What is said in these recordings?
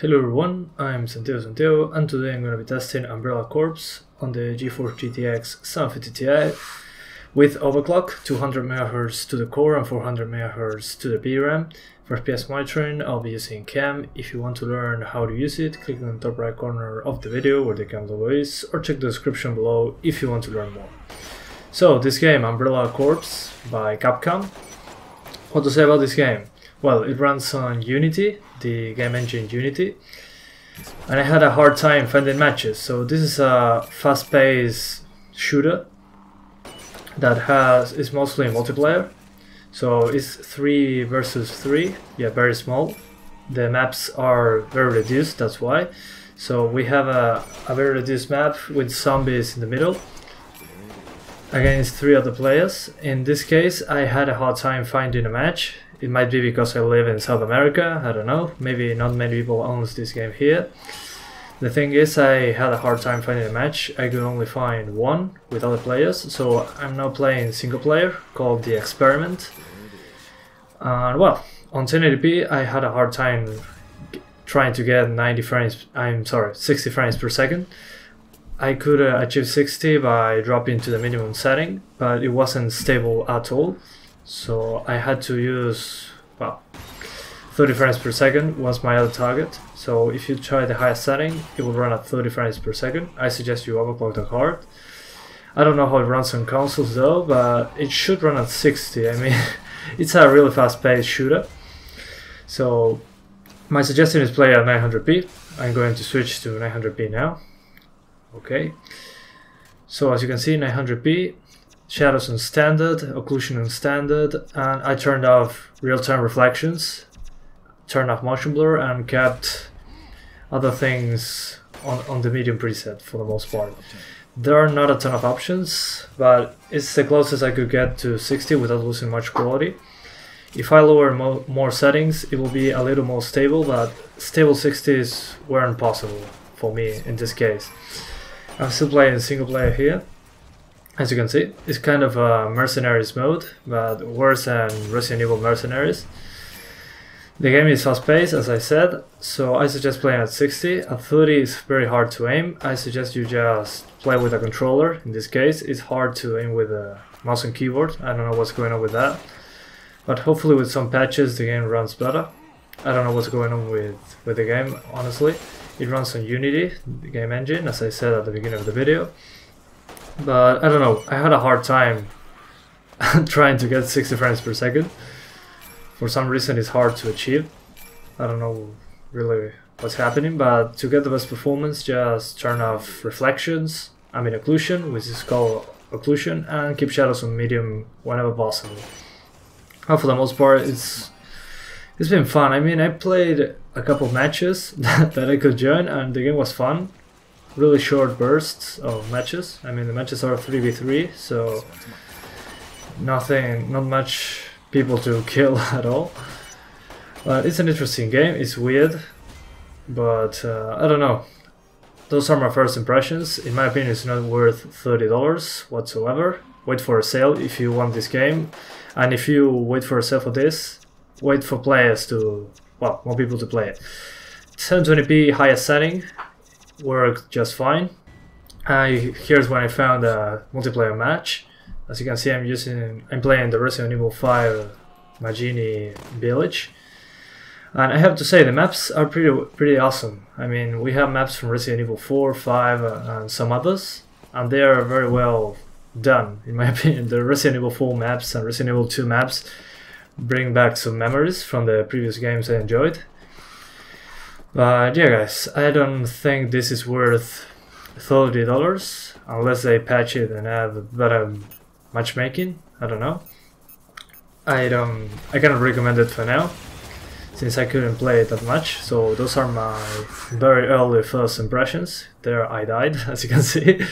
Hello everyone, I'm Santiago Santiago and today I'm going to be testing Umbrella Corps on the GeForce GTX 750 Ti with overclock, 200 MHz to the core and 400 MHz to the VRAM. For FPS monitoring I'll be using CAM. If you want to learn how to use it, click on the top right corner of the video where the CAM logo is or check the description below if you want to learn more. So this game, Umbrella Corps by Capcom. What to say about this game? Well, it runs on Unity, the game engine Unity, and I had a hard time finding matches. So this is a fast-paced shooter that has is mostly multiplayer. So it's three versus three. Yeah, very small. The maps are very reduced. That's why. So we have a, a very reduced map with zombies in the middle against three other players. In this case, I had a hard time finding a match it might be because I live in South America, I don't know. Maybe not many people owns this game here. The thing is, I had a hard time finding a match. I could only find one with other players, so I'm now playing single player called The Experiment. And well, on 1080p, I had a hard time trying to get 90 frames, I'm sorry, 60 frames per second. I could uh, achieve 60 by dropping to the minimum setting, but it wasn't stable at all. So I had to use, well, 30 frames per second was my other target. So if you try the highest setting, it will run at 30 frames per second. I suggest you overclock the card. I don't know how it runs on consoles though, but it should run at 60. I mean, it's a really fast-paced shooter. So my suggestion is play at 900p. I'm going to switch to 900p now. Okay. So as you can see, 900p shadows on standard, occlusion on standard, and I turned off real-time reflections, turned off motion blur, and kept other things on, on the medium preset for the most part. There are not a ton of options, but it's the closest I could get to 60 without losing much quality. If I lower mo more settings, it will be a little more stable, but stable 60s weren't possible for me in this case. I'm still playing single player here, as you can see, it's kind of a mercenaries mode, but worse than Resident Evil Mercenaries. The game is fast paced, as I said, so I suggest playing at 60. At 30 is very hard to aim. I suggest you just play with a controller. In this case, it's hard to aim with a mouse and keyboard. I don't know what's going on with that. But hopefully with some patches the game runs better. I don't know what's going on with, with the game, honestly. It runs on Unity, the game engine, as I said at the beginning of the video. But I don't know, I had a hard time trying to get 60 frames per second. For some reason it's hard to achieve. I don't know really what's happening, but to get the best performance just turn off reflections, I mean occlusion, which is called occlusion, and keep shadows on medium whenever possible. And for the most part it's it's been fun. I mean I played a couple matches that, that I could join and the game was fun really short bursts of matches. I mean, the matches are 3v3, so nothing, not much people to kill at all. It's an interesting game, it's weird, but uh, I don't know. Those are my first impressions. In my opinion, it's not worth $30 whatsoever. Wait for a sale if you want this game. And if you wait for a sale for this, wait for players to, well, more people to play it. 720p highest setting, worked just fine. I here's when I found a multiplayer match. As you can see, I'm using I'm playing the Resident Evil 5 Majini Village, and I have to say the maps are pretty pretty awesome. I mean, we have maps from Resident Evil 4, 5, uh, and some others, and they are very well done in my opinion. The Resident Evil 4 maps and Resident Evil 2 maps bring back some memories from the previous games I enjoyed. Uh, but yeah guys, I don't think this is worth $30 unless they patch it and have better matchmaking, I don't know. I don't I cannot recommend it for now since I couldn't play it that much. So those are my very early first impressions. There I died as you can see.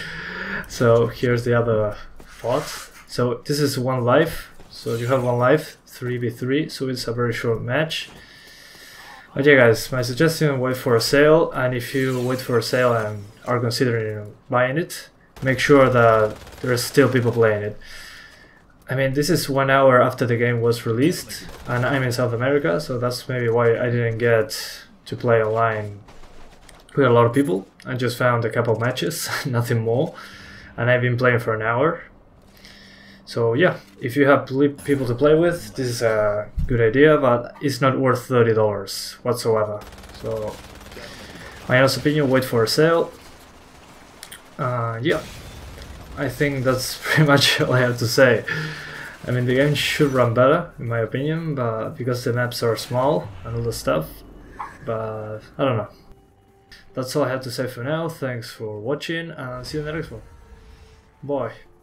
so here's the other thought. So this is one life. So you have one life, 3v3, so it's a very short match. Okay guys, my suggestion, wait for a sale, and if you wait for a sale and are considering buying it, make sure that there's still people playing it. I mean, this is one hour after the game was released, and I'm in South America, so that's maybe why I didn't get to play online with a lot of people. I just found a couple matches, nothing more, and I've been playing for an hour. So yeah, if you have people to play with, this is a good idea, but it's not worth thirty dollars whatsoever. So, my honest opinion, wait for a sale. Uh, yeah, I think that's pretty much all I have to say. I mean, the game should run better, in my opinion, but because the maps are small and all the stuff. But I don't know. That's all I have to say for now. Thanks for watching, and see you in the next one. Bye.